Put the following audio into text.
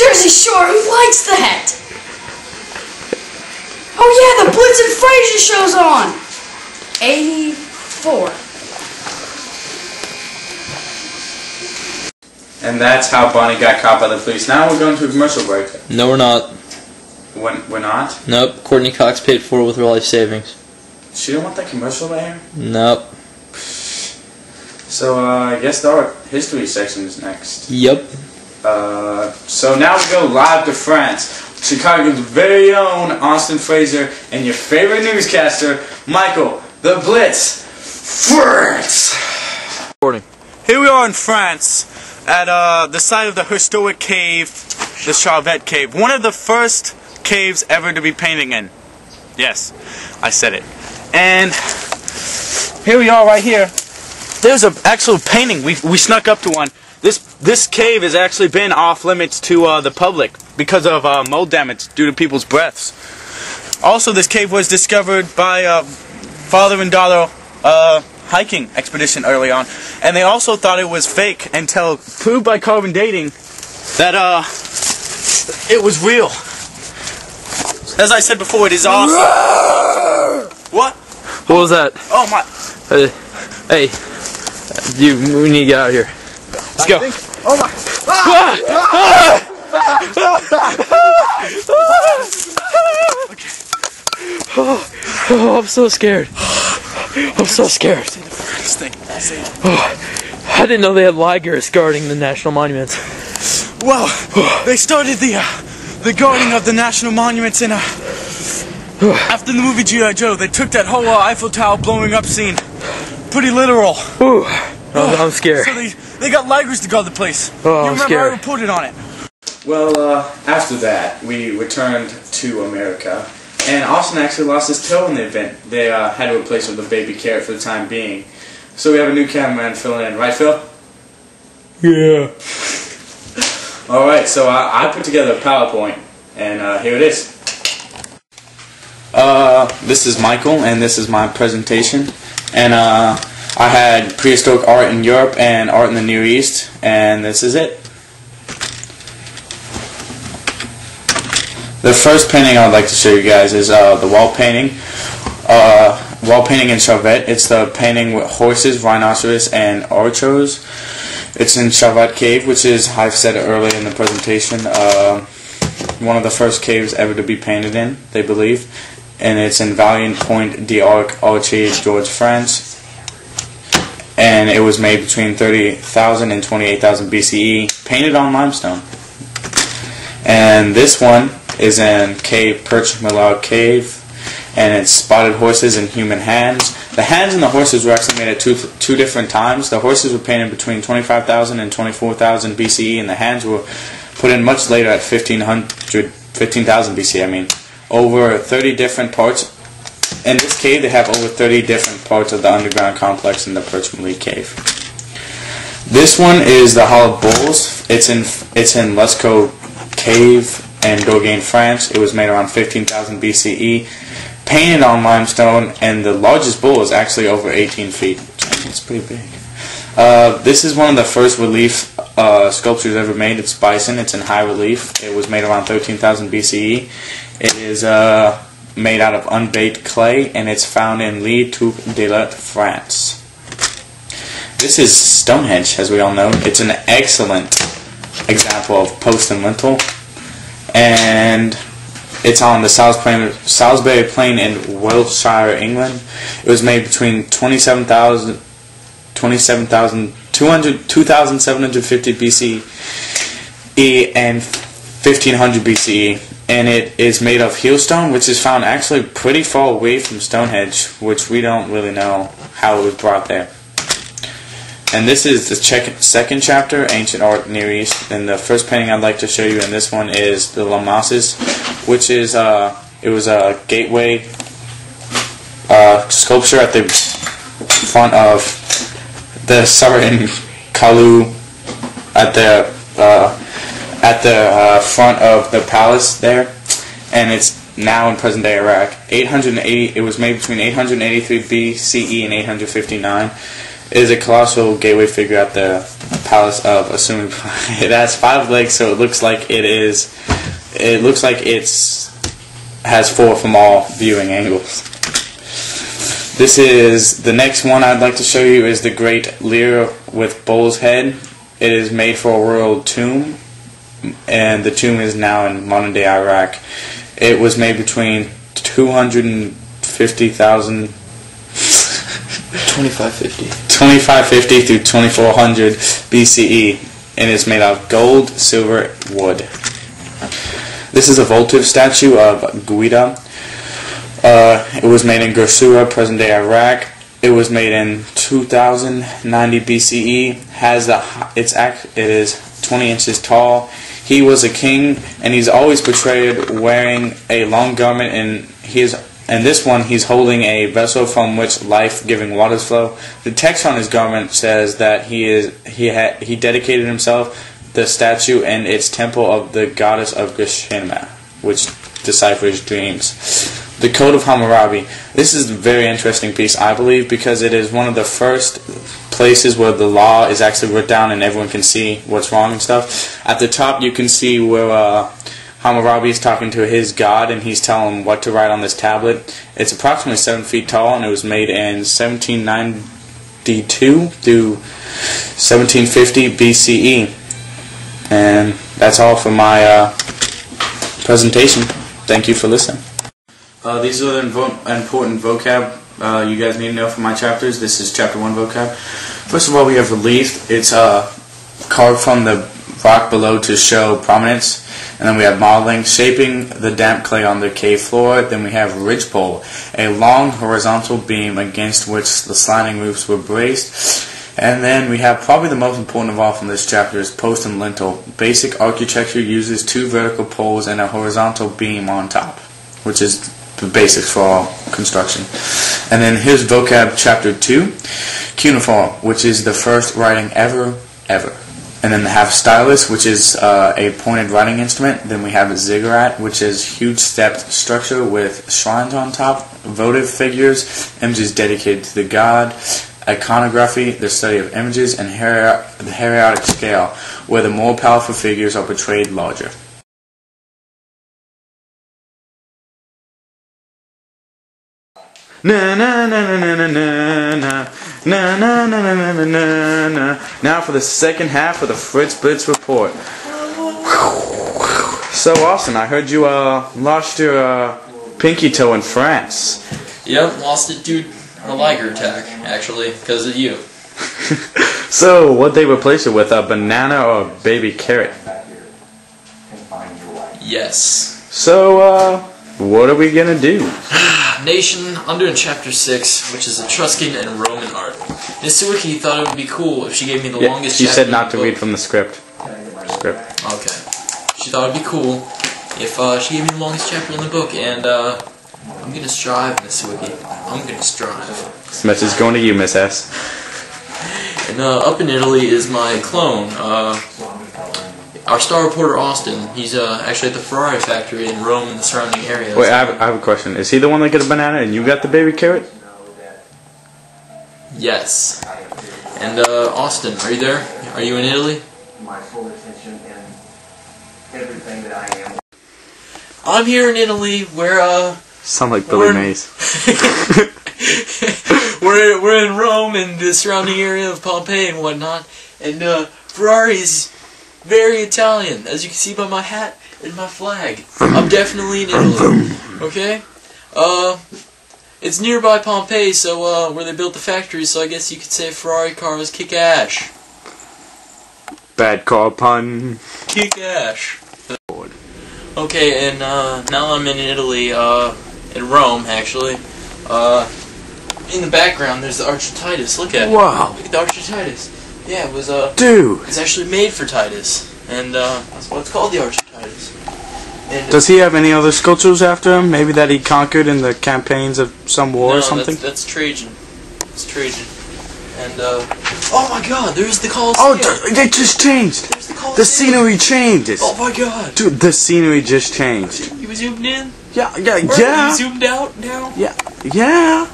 Jersey Shore, who likes that? Oh yeah, the Blitz and Frazier show's on. 84. And that's how Bonnie got caught by the police. Now we're going to a commercial break. No, we're not. When we're not. Nope. Courtney Cox paid for it with her life savings. She don't want that commercial there. Nope. So uh, I guess the art history section is next. Yep. Uh, so now we go live to France. Chicago's very own Austin Fraser and your favorite newscaster, Michael the Blitz France. Recording. Here we are in France at uh, the site of the historic cave, the Chauvet Cave. One of the first caves ever to be painted in. Yes, I said it. And here we are right here. There's an actual painting. We, we snuck up to one. This this cave has actually been off limits to uh, the public because of uh, mold damage due to people's breaths. Also, this cave was discovered by uh, father and daughter uh, hiking expedition early on, and they also thought it was fake until proved by carbon dating that uh it was real. As I said before, it is awesome. what? What was that? Oh my! Uh, hey, you. We need to get out of here. Let's go. Oh my! Oh, I'm so scared. I'm so scared. Oh, I didn't know they had ligers guarding the national monuments. Well, they started the uh, the guarding of the national monuments in uh, after the movie G.I. Joe. They took that whole uh, Eiffel Tower blowing up scene. Pretty literal. Ooh, I'm, I'm scared. So they they got ligers to guard the place. Oh, you remember scared. I reported on it. Well, uh, after that, we returned to America, and Austin actually lost his toe in the event. They uh, had to replace him with a baby carrot for the time being. So we have a new cameraman filling in, right, Phil? Yeah. All right, so I, I put together a PowerPoint, and uh, here it is. Uh, this is Michael, and this is my presentation. And uh, I had prehistoric art in Europe and art in the Near East, and this is it. The first painting I would like to show you guys is uh, the wall painting. Uh, wall painting in Chauvet. It's the painting with horses, rhinoceros, and aurochs. It's in Chauvet Cave, which is, I've said earlier in the presentation, uh, one of the first caves ever to be painted in, they believe. And it's in Valiant Point d'Arc, Ardèche, George, France. And it was made between 30,000 and 28,000 BCE, painted on limestone. And this one is in Cave Pech Merle Cave, and it's spotted horses and human hands. The hands and the horses were actually made at two two different times. The horses were painted between 25,000 and 24,000 BCE, and the hands were put in much later at 1500, 15,000 BCE. I mean, over 30 different parts. In this cave, they have over 30 different parts of the underground complex in the Perch Cave. This one is the Hall of Bulls. It's in it's in Lascaux Cave and Dordogne, France. It was made around 15,000 BCE, painted on limestone, and the largest bull is actually over 18 feet. It's pretty big. Uh, this is one of the first relief uh, sculptures ever made. It's bison. It's in high relief. It was made around 13,000 BCE. It is uh, made out of unbaked clay, and it's found in Les Touques de la France. This is Stonehenge, as we all know. It's an excellent example of post and lintel and it's on the Salisbury, Salisbury Plain in Wiltshire, England. It was made between 27,000 27,200 2,750 BCE and 1500 BCE. And it is made of heelstone, which is found actually pretty far away from Stonehenge, which we don't really know how it was brought there. And this is the second chapter, Ancient Art Near East. And the first painting I'd like to show you in this one is the Lamassu, which is uh, it was a gateway uh, sculpture at the front of the Sarin Kalu at the uh, at the uh, front of the palace there, and it's now in present day Iraq. 880. It was made between 883 BCE and 859 It is a colossal gateway figure at the Palace of Assuming. it has five legs, so it looks like it is. It looks like it's has four from all viewing angles. This is the next one I'd like to show you is the Great Lyre with Bull's Head. It is made for a royal tomb, and the tomb is now in modern day Iraq. It was made between 250,000 2550. 2550 through 2400 BCE, and it's made of gold, silver, wood. This is a votive statue of Gudea. Uh, it was made in Gursura, present-day Iraq. It was made in 2090 BCE. Has the it's act it is 20 inches tall. He was a king, and he's always portrayed wearing a long garment, and he and this one, he's holding a vessel from which life-giving waters flow. The text on his garment says that he is he had he dedicated himself the statue and its temple of the goddess of Geshima, which deciphers dreams. The Code of Hammurabi. This is a very interesting piece, I believe, because it is one of the first places where the law is actually written down and everyone can see what's wrong and stuff. At the top, you can see where. Uh, Hammurabi is talking to his god and he's telling him what to write on this tablet. It's approximately 7 feet tall and it was made in 1792 through 1750 BCE. And that's all for my uh, presentation. Thank you for listening. Uh, these are the important vocab uh, you guys need to know for my chapters. This is chapter 1 vocab. First of all, we have relief. It's uh, carved from the rock below to show prominence. And then we have modeling, shaping the damp clay on the cave floor. Then we have ridgepole, a long horizontal beam against which the sliding roofs were braced. And then we have probably the most important of all from this chapter is post and lintel. Basic architecture uses two vertical poles and a horizontal beam on top, which is the basics for all construction. And then here's vocab chapter 2, cuneiform, which is the first writing ever, ever. And then they have stylus, which is uh, a pointed writing instrument. Then we have a ziggurat, which is huge stepped structure with shrines on top, votive figures, images dedicated to the god, iconography, the study of images, and heri- the hieratic scale, where the more powerful figures are portrayed larger. Na na na na na na na na na na na na na na. Now for the second half of the Fritz Blitz report. So Austin, I heard you uh lost your uh, pinky toe in France. Yep, lost it due to a Liger attack, actually, because of you. So what they replace it with? A banana or a baby carrot? Yes. So uh, what are we gonna do? Nation, I'm doing chapter 6, which is Etruscan and Roman art. Nisuiki thought it would be cool if she gave me the Yeah, longest chapter said in not to read from the script. Script. Okay. She thought it'd be cool if uh, she gave me the longest chapter in the book, and uh, I'm gonna strive, Miss Nisuiki. I'm gonna strive. This message is going to you, Miss S. And uh, up in Italy is my clone, uh, our star reporter Austin. He's uh, actually at the Ferrari factory in Rome and the surrounding areas. Wait, I have, I have a question. Is he the one that got a banana and you got the baby carrot? Yes. And uh, Austin, are you there? Are you in Italy? my full attention and everything that I am. I'm here in Italy, where uh, Sound like Billy We're- Mays. we're we're in Rome and the surrounding area of Pompeii and whatnot. And uh, Ferrari is very Italian, as you can see by my hat and my flag. I'm definitely in Italy. Okay. Uh, it's nearby Pompeii, so uh, where they built the factory. So I guess you could say Ferrari cars kick ash. Bad car pun. Kick ash. Okay, and uh, now I'm in Italy, uh, in Rome, actually. Uh, in the background, there's the Arch of Titus. Look at Wow. it. Look at the Arch of Titus. Yeah, it was uh, Dude! it's actually made for Titus, and uh, that's why it's called the Arch of Titus. And Does he have any other sculptures after him? Maybe that he conquered in the campaigns of some war no, or something? That's, that's Trajan. It's Trajan. And uh, oh my God, there's the Colosseum. Oh, it just changed! there's the Colosseum. The scenery changes! Oh my God. Dude, the scenery just changed. You zoomed in? Yeah, yeah, Or yeah! You zoomed out now? Yeah, yeah!